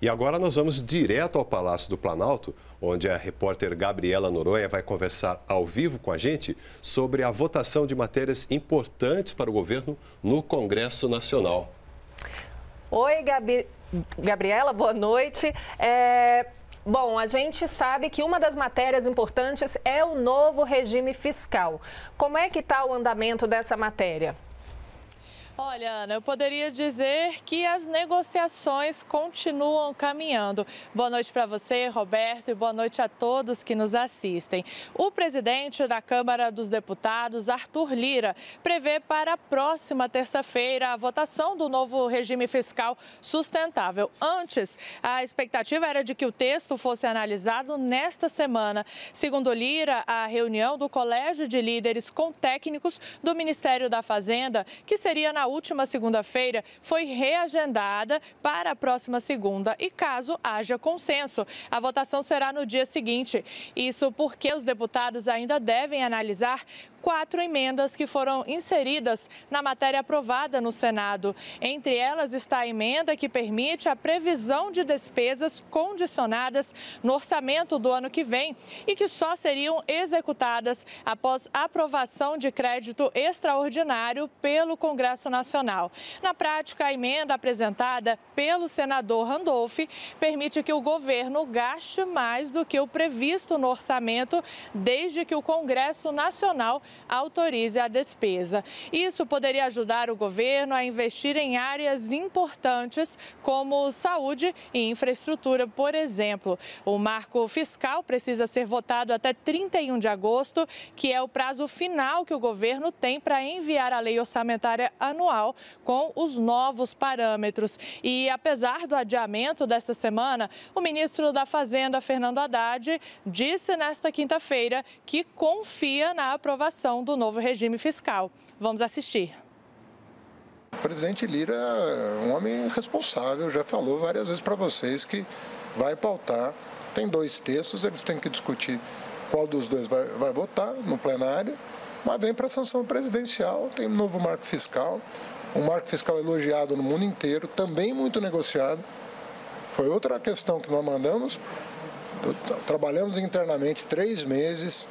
E agora nós vamos direto ao Palácio do Planalto, onde a repórter Gabriela Noronha vai conversar ao vivo com a gente sobre a votação de matérias importantes para o governo no Congresso Nacional. Oi, Gabi... Gabriela, boa noite. É... Bom, a gente sabe que uma das matérias importantes é o novo regime fiscal. Como é que está o andamento dessa matéria? Olha, Ana, eu poderia dizer que as negociações continuam caminhando. Boa noite para você, Roberto, e boa noite a todos que nos assistem. O presidente da Câmara dos Deputados, Arthur Lira, prevê para a próxima terça-feira a votação do novo regime fiscal sustentável. Antes, a expectativa era de que o texto fosse analisado nesta semana. Segundo Lira, a reunião do Colégio de Líderes com técnicos do Ministério da Fazenda, que seria na última segunda-feira foi reagendada para a próxima segunda e, caso haja consenso, a votação será no dia seguinte. Isso porque os deputados ainda devem analisar quatro emendas que foram inseridas na matéria aprovada no Senado. Entre elas está a emenda que permite a previsão de despesas condicionadas no orçamento do ano que vem e que só seriam executadas após aprovação de crédito extraordinário pelo Congresso Nacional. Na prática, a emenda apresentada pelo senador Randolph permite que o governo gaste mais do que o previsto no orçamento desde que o Congresso Nacional autorize a despesa. Isso poderia ajudar o governo a investir em áreas importantes como saúde e infraestrutura, por exemplo. O marco fiscal precisa ser votado até 31 de agosto, que é o prazo final que o governo tem para enviar a lei orçamentária anual com os novos parâmetros. E apesar do adiamento desta semana, o ministro da Fazenda, Fernando Haddad, disse nesta quinta-feira que confia na aprovação do novo regime fiscal. Vamos assistir. O presidente Lira é um homem responsável, já falou várias vezes para vocês que vai pautar. Tem dois textos, eles têm que discutir qual dos dois vai, vai votar no plenário, mas vem para a sanção presidencial, tem um novo marco fiscal, um marco fiscal elogiado no mundo inteiro, também muito negociado. Foi outra questão que nós mandamos. Trabalhamos internamente três meses,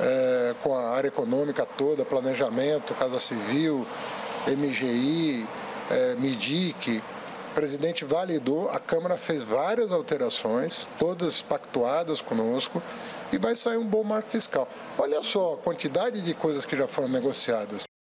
é, com a área econômica toda, planejamento, Casa Civil, MGI, é, MIDIC. O presidente validou, a Câmara fez várias alterações, todas pactuadas conosco, e vai sair um bom marco fiscal. Olha só a quantidade de coisas que já foram negociadas.